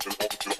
such an altitude.